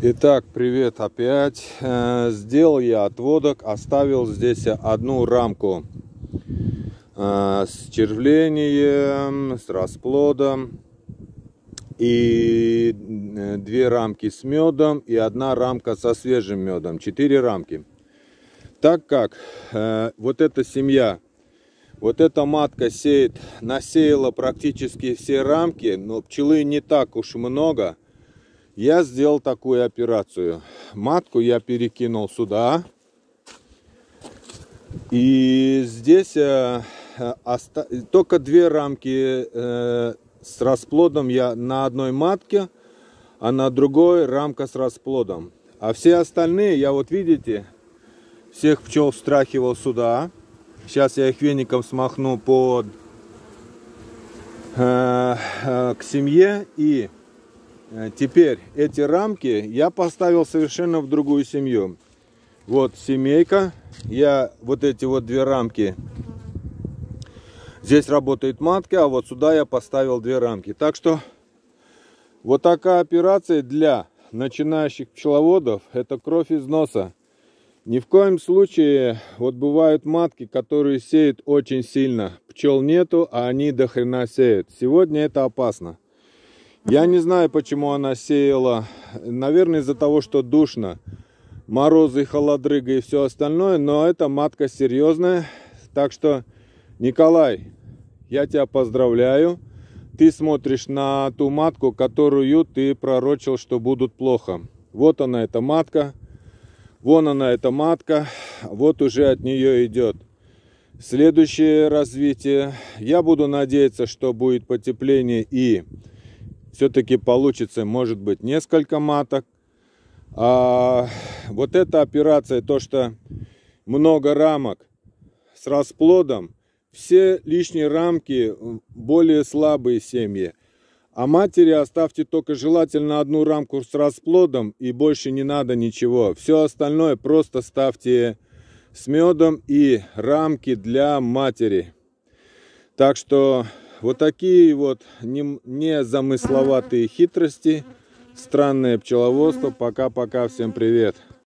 Итак, привет опять. Э, сделал я отводок, оставил здесь одну рамку э, с червлением, с расплодом и э, две рамки с медом и одна рамка со свежим медом. Четыре рамки. Так как вот эта семья, вот эта матка сеет, насеяла практически все рамки, но пчелы не так уж много – я сделал такую операцию. Матку я перекинул сюда. И здесь э, оста... только две рамки э, с расплодом я на одной матке, а на другой рамка с расплодом. А все остальные, я вот видите, всех пчел встрахивал сюда. Сейчас я их веником смахну под э, э, к семье и Э, теперь эти рамки я поставил совершенно в другую семью. Вот семейка. Я вот эти вот две рамки. Здесь работает матки, а вот сюда я поставил две рамки. Так что вот такая операция для начинающих пчеловодов. Это кровь из носа. Ни в коем случае, вот бывают матки, которые сеют очень сильно. Пчел нету, а они до хрена сеют. Сегодня это опасно. Я не знаю, почему она сеяла. Наверное, из-за того, что душно. Морозы, холодрыга и все остальное. Но эта матка серьезная. Так что, Николай, я тебя поздравляю. Ты смотришь на ту матку, которую ты пророчил, что будут плохо. Вот она, эта матка. Вон она, эта матка. Вот уже от нее идет. Следующее развитие. Я буду надеяться, что будет потепление и все-таки получится, может быть, несколько маток. А вот эта операция, то, что много рамок с расплодом, все лишние рамки более слабые семьи. А матери оставьте только желательно одну рамку с расплодом и больше не надо ничего. Все остальное просто ставьте с медом и рамки для матери. Так что вот такие вот незамысловатые хитрости, странное пчеловодство. Пока-пока, всем привет.